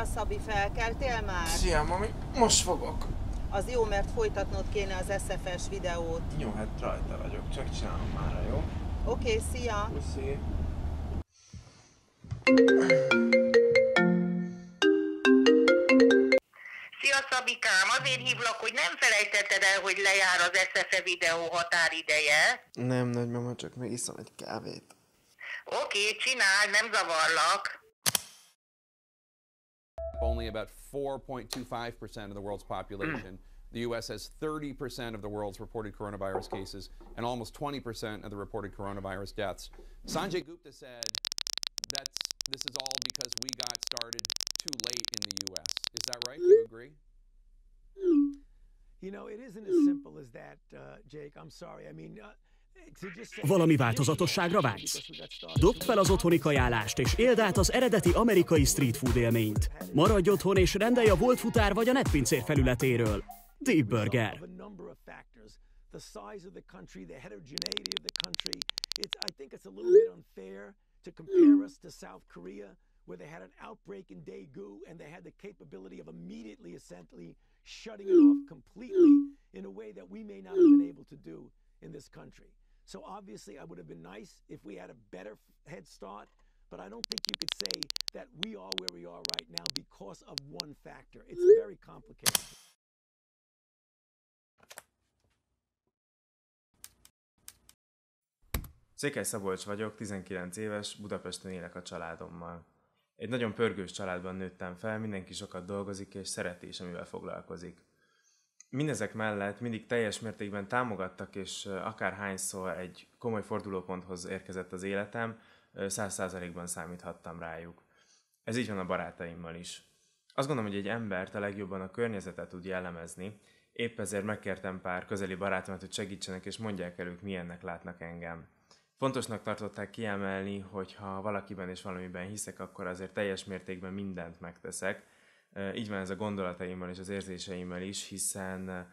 Szia Szabi, felkeltél már? Szia, mami, most fogok. Az jó, mert folytatnod kéne az SFS videót. Jó, hát rajta vagyok, csak csinálom már, jó? Oké, okay, szia! Puszi. Szia Szabikám, azért hívlak, hogy nem felejtetted el, hogy lejár az SFE videó határideje. Nem, nagymama, csak még iszom egy kávét. Oké, csinál, nem zavarlak. Only about 4.25% of the world's population. The US has 30% of the world's reported coronavirus cases and almost 20% of the reported coronavirus deaths. Sanjay Gupta said that's this is all because we got started too late in the US. Is that right? Do you agree? You know, it isn't as simple as that, uh, Jake. I'm sorry. I mean, uh, to just say Valami változatosságra vágysz? Dobd fel az otthoni kajálást, és éld át az eredeti amerikai street food élményt. Maradj otthon, és rendelj a Volt Futár vagy a Netpincér felületéről. Deep Burger. to compare us to South Korea, where they had an outbreak in Daegu and they had the capability of immediately, essentially, shutting it off completely in a way that we may not have been able to do in this country. So obviously, I would have been nice if we had a better head start, but I don't think you could say that we are where we are right now because of one factor. It's very complicated. Székely Szabolcs vagyok, 19 éves, Budapesten élek a családommal. Egy nagyon pörgős családban nőttem fel, mindenki sokat dolgozik és szereti is, amivel foglalkozik. Mindezek mellett mindig teljes mértékben támogattak, és akárhányszor egy komoly fordulóponthoz érkezett az életem, száz százalékban számíthattam rájuk. Ez így van a barátaimmal is. Azt gondolom, hogy egy embert a legjobban a környezete tud jellemezni, épp ezért megkértem pár közeli barátomat, hogy segítsenek és mondják el ők milyennek látnak engem. Fontosnak tartották kiemelni, hogy ha valakiben és valamiben hiszek, akkor azért teljes mértékben mindent megteszek. Így van ez a gondolataimmal és az érzéseimmel is, hiszen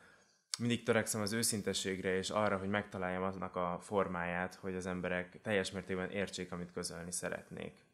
mindig törekszem az őszintességre és arra, hogy megtaláljam annak a formáját, hogy az emberek teljes mértékben értsék, amit közölni szeretnék.